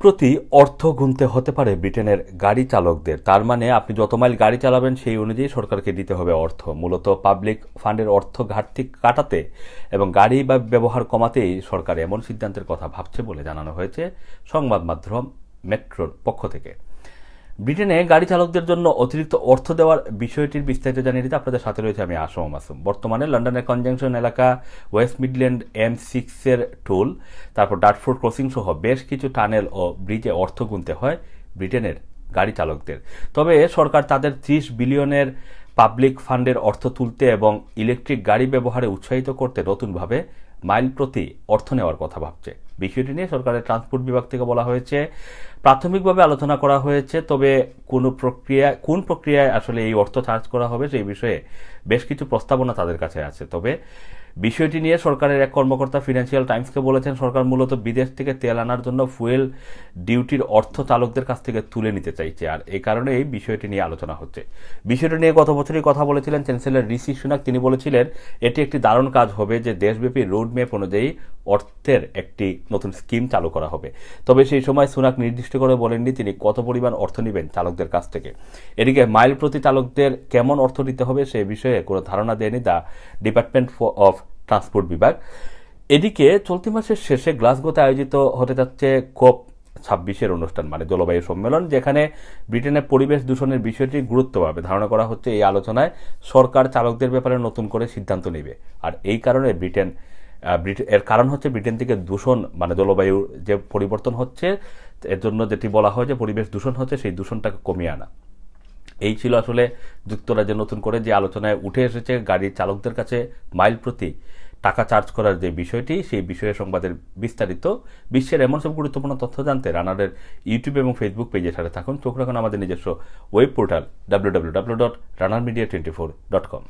প্রতি অর্থ গুনতে হতে পারে ব্রিটেনের গাড়ি চালকদের। তার মানে আপনি যত মাইল গাড়ি চালাবেন, সেই অনুযায়ী সরকারকে দিতে হবে অর্থ। মূলত পাবলিক ফান্ডের অর্থ ঘাটতি কাটাতে এবং গাড়ি বা ব্যবহার কমাতেই সরকার এমন সিদ্ধান্তের কথা ভাবছে বলে জানানো হয়েছে সংবাদ মাধ্যম মেট্রোর পক্ষ থেকে। ব্রিটেনে গাড়ি চালকদের জন্য অতিরিক্ত অর্থ দেওয়ার বিষয়টির বিস্তারিত জানিয়ে দিতে আপনাদের সাথে রয়েছে আমি আসম মাসুম। বর্তমানে লন্ডনের কনজাংশন এলাকা ওয়েস্ট মিডল্যান্ড এম সিক্সের টোল, তারপর ডাটফোর্ড ক্রসিং সহ বেশ কিছু টানেল ও ব্রিজে অর্থ গুনতে হয় ব্রিটেনের গাড়ি চালকদের। তবে সরকার তাদের ত্রিশ বিলিয়নের পাবলিক ফান্ডের অর্থ তুলতে এবং ইলেকট্রিক গাড়ি ব্যবহারে উৎসাহিত করতে নতুনভাবে মাইল প্রতি অর্থ নেওয়ার কথা ভাবছে। বিষয়টি নিয়ে সরকারের ট্রান্সপোর্ট বিভাগ থেকে বলা হয়েছে। প্রাথমিকভাবে আলোচনা করা হয়েছে তবে কোন প্রক্রিয়া, কোন প্রক্রিয়ায় আসলে এই অর্থ চার্জ করা হবে সেই বিষয়ে বেশ কিছু প্রস্তাবনা তাদের কাছে আছে। তবে বিষয়টি নিয়ে সরকারের এক কর্মকর্তা ফিনান্সিয়াল টাইমসকে বলেছেন, সরকার মূলত বিদেশ থেকে তেল আনার জন্য ফুয়েল ডিউটির অর্থ চালকদের কাছ থেকে তুলে নিতে চাইছে। আর এই কারণে এই বিষয়টি নিয়ে আলোচনা হচ্ছে। বিষয়টি নিয়ে গত বছরই কথা বলেছিলেন চ্যান্সেলর ঋষি সুনাক তিনি বলেছিলেন, এটি একটি দারুণ কাজ হবে যে দেশব্যাপী রোড ম্যাপ অনুযায়ী অর্থের একটি নতুন স্কিম চালু করা হবে। তবে সেই সময় সুনাক নির্দিষ্ট করে বলেননি, তিনি কত পরিমাণ অর্থ নেবেন চালকদের কাছ থেকে। এদিকে মাইল প্রতি চালকদের কেমন অর্থ দিতে হবে সে বিষয়ে কোনো ধারণা দেয়নি দ্য ডিপার্টমেন্ট অফ ট্রান্সপোর্ট বিভাগ। এদিকে চলতি মাসের শেষে গ্লাসগোতে আয়োজিত হতে যাচ্ছে কোপ ছাব্বিশের অনুষ্ঠান মানে জলবায়ু সম্মেলন, যেখানে ব্রিটেনের পরিবেশ দূষণের বিষয়টি গুরুত্ব পাবে ধারণা করা হচ্ছে। এই আলোচনায় সরকার চালকদের ব্যাপারে নতুন করে সিদ্ধান্ত নেবে। আর এই কারণে ব্রিটেন এর কারণ হচ্ছে ব্রিটেন থেকে দূষণ মানে জলবায়ু যে পরিবর্তন হচ্ছে এর জন্য যেটি বলা হয় যে পরিবেশ দূষণ হচ্ছে, সেই দূষণটাকে কমিয়ে আনা। এই ছিল আসলে যুক্তরাজ্যে নতুন করে যে আলোচনায় উঠে এসেছে গাড়ির চালকদের কাছে মাইল প্রতি টাকা চার্জ করার যে বিষয়টি, সেই বিষয়ে সংবাদের বিস্তারিত। বিশ্বের এমন সব গুরুত্বপূর্ণ তথ্য জানতে রানারের ইউটিউব এবং ফেসবুক পেজের সাথে থাকুন। চোখ রাখুন আমাদের নিজস্ব web portal W W W dot runner media twenty four dot com